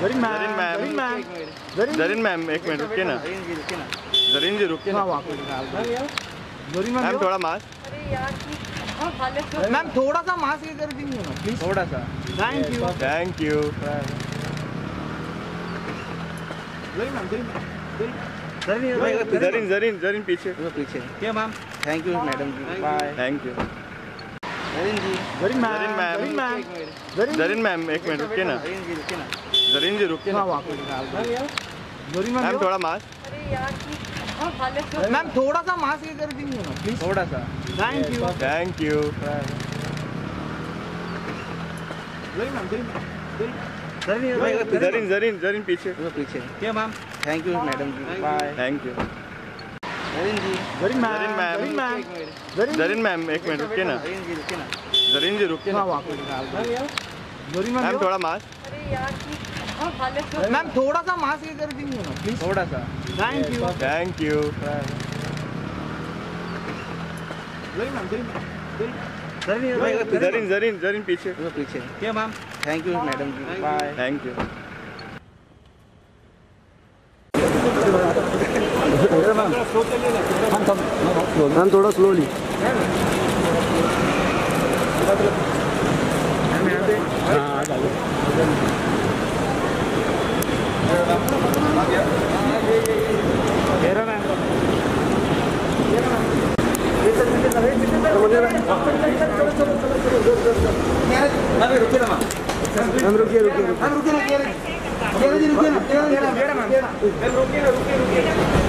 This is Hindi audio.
Zarin ma'am Zarin ma'am. Zarin ma'am Zarin Zarin ma'am एक मिनट रुकिए ना। जरीन जी रुकिए ना। हाँ, जरीन मैम मैम थोड़ा मास्क यार की हालत तो मैम थोड़ा सा मास्क ये कर दीजिए ना प्लीज़ थोड़ा सा। Thank you thank you Zarin ma'am Zarin Zarin Zarin Zarin Zarin पीछे। पीछे। क्या ma'am thank you madam ji. Bye thank you Zarin ji. Zarin ma'am Zarin ma'am. Zarin ma'am Zarin Zarin ma'am एक मिनट रुकिए ना। जरीन जी रुकिए हाँ, जरीन मैम थोड़ा मास्क। अरे यार की हालत तो मैम थोड़ा सा मास्क ये कर दीजिए ना प्लीज़ थोड़ा सा। Thank you thank you Zarin ma'am Zarin Zarin Zarin. Zarin Zarin पीछे। पीछे। क्या ma'am. Thank you madam ji. Bye thank you Zarin ji. Zarin ma'am Zarin ma'am. Zarin ma'am. Zarin Zarin ma'am एक मिनट रुकिए ना। जरीन जी रुकिए ना। जरीन जी रुकिए ना। हाँ, मैम थोड़ा मास्क। तो मैम थोड़ा सा मास्क ये कर दीजिए ना प्लीज़ थोड़ा सा thank you thank you Zarin Zarin Zarin Zarin Zarin पीछे पीछे क्या ma'am thank you madam ji bye thank you ma'am थोड़ा स्लोली मैम रुकिए रुकिए मैम रुकिए ना रुकिए ना। रुकिए ना रुकिए रुकिए ना